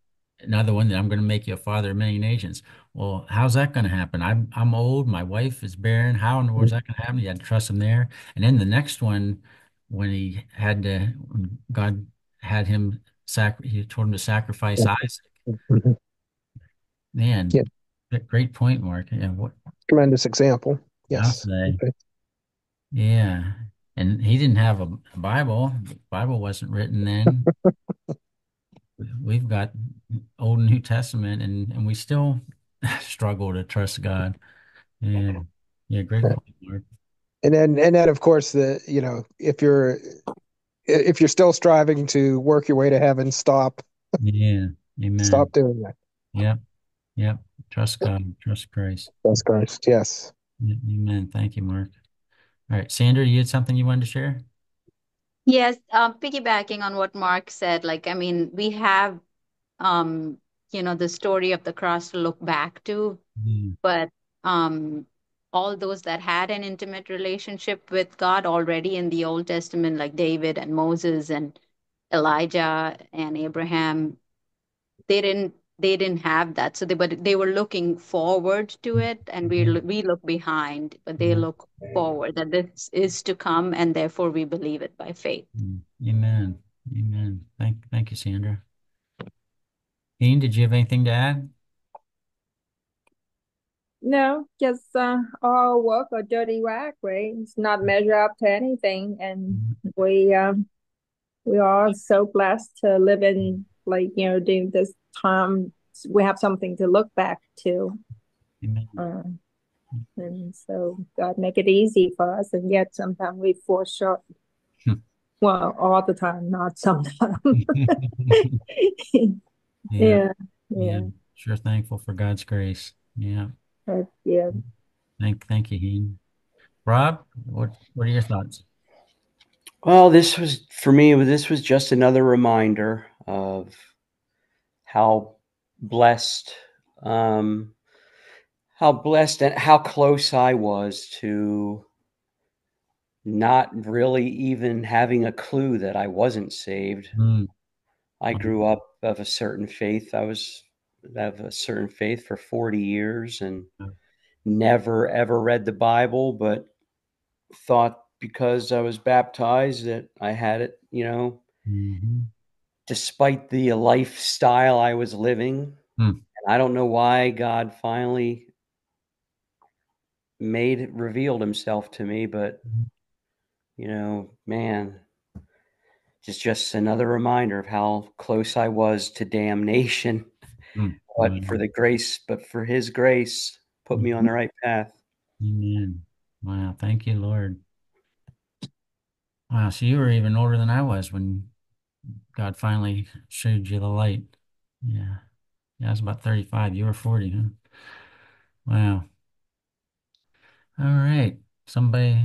another one that I'm going to make you a father of many nations. Well, how's that going to happen? I'm I'm old. My wife is barren. How in the world is that going to happen? You had to trust him there. And then the next one, when he had to, when God had him sac, he told him to sacrifice. Isaac. Mhm. Man, Yeah. great point, Mark. Yeah, what tremendous example yes. Okay. Yeah. And he didn't have a Bible. The Bible wasn't written then. We've got Old and New Testament and, and we still struggle to trust God. Yeah. Yeah, great point, Mark. and then and then of course the you know if you're if you're still striving to work your way to heaven stop Yeah. Amen. stop doing that Yep. Yep. Trust God. Trust Christ. that's christ yes Amen. Thank you, Mark. All right. Sandra, you had something you wanted to share? Yes, um, piggybacking on what Mark said, like, I mean, we have, um, you know, the story of the cross to look back to, Yeah. but um, all those that had an intimate relationship with God already in the Old Testament, like David and Moses and Elijah and Abraham, they didn't they didn't have that. So they but they were looking forward to it, and we Mhm. we look behind, but they look forward that this is to come, and therefore we believe it by faith. Mm. Amen. Amen. Thank, thank you, Sandra. Dean, did you have anything to add? No, just uh, all work or dirty work, right? It's not measure up to anything, and we um we are so blessed to live in like you know during this time. We have something to look back to. Amen. Um, And so God make it easy for us, and yet sometimes we fall short. Hmm. Well, all the time, not sometimes. yeah, yeah, yeah. yeah, Sure thankful for God's grace. Yeah. but yeah. Thank thank you, Heen. Rob, what what are your thoughts? Well, this was for me. This was just another reminder of how blessed, um, how blessed, and how close I was to not really even having a clue that I wasn't saved. Mm, I grew up of a certain faith. I was of a certain faith for 40 years and never ever read the Bible, but thought because I was baptized that I had it, you know, mhm. Despite the lifestyle I was living. Hmm. And I don't know why God finally made revealed himself to me, but Mhm. you know, man, it's just another reminder of how close I was to damnation. Mm, But for the grace, but for his grace, put me on the right path. Amen. Wow, thank you, Lord. Wow, so you were even older than I was when God finally showed you the light. Yeah. Yeah, I was about 35. You were 40, huh? Wow. All right. Somebody,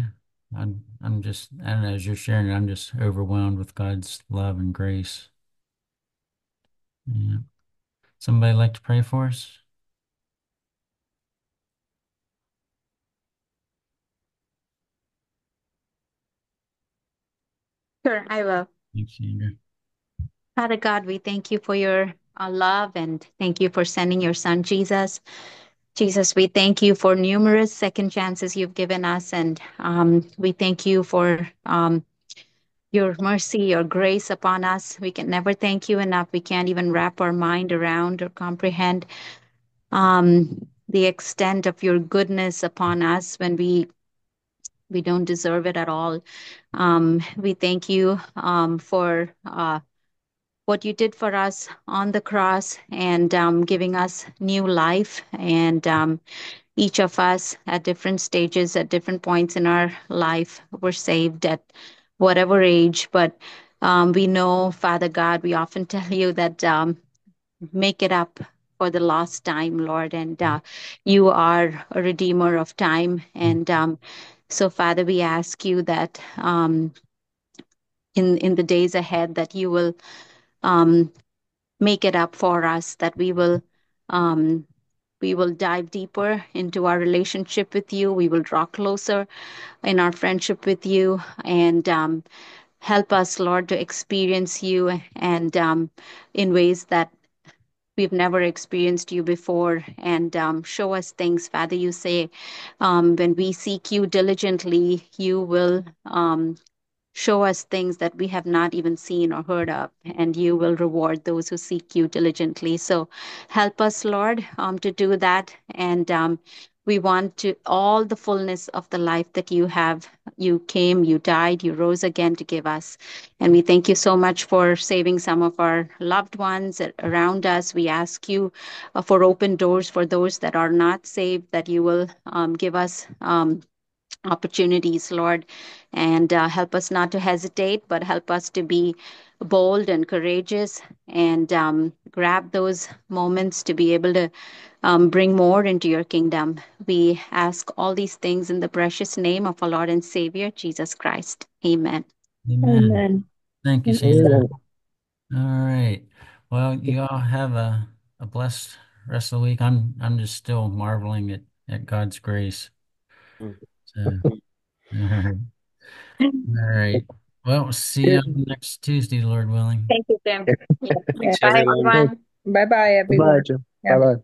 I'm I'm just, I don't know, as you're sharing it, I'm just overwhelmed with God's love and grace. Yeah. Somebody like to pray for us? Sure, I will. Thanks, Sandra. Father God, we thank you for your uh, love and thank you for sending your son, Jesus. Jesus, we thank you for numerous second chances you've given us. And um, we thank you for um, your mercy, your grace upon us. We can never thank you enough. We can't even wrap our mind around or comprehend um, the extent of your goodness upon us when we we don't deserve it at all. Um, we thank you um, for uh, what you did for us on the cross and um, giving us new life. And um, each of us at different stages, at different points in our life, were saved at whatever age. But um, we know, Father God, we often tell you that um, make it up for the lost time, Lord. And uh, you are a redeemer of time. And um, so, Father, we ask you that um, in in the days ahead, that you will make it up for us. That we will. Um, we will dive deeper into our relationship with you. We will draw closer in our friendship with you and um, help us, Lord, to experience you and um, in ways that we've never experienced you before and um, show us things father you say um, when we seek you diligently you will um, show us things that we have not even seen or heard of and you will reward those who seek you diligently. So help us lord um, to do that. And um, we want to all the fullness of the life that you have you came you died you rose again to give us. And we thank you so much for saving some of our loved ones around us. We ask you uh, for open doors for those that are not saved, that you will um, give us um, opportunities, Lord, and uh, help us not to hesitate, but help us to be bold and courageous and um, grab those moments to be able to um, bring more into your kingdom. We ask all these things in the precious name of our Lord and Savior, Jesus Christ. Amen. Amen. Amen. Thank you, Sandra. Amen. All right. Well, you all have a, a blessed rest of the week. I'm I'm just still marveling at, at God's grace. So, all right. All right. Well, see you next Tuesday, Lord willing. Thank you, Jim. Thanks, Bye, everyone. everyone. Bye bye, everyone. Bye-bye, Jim. Yeah. Bye-bye.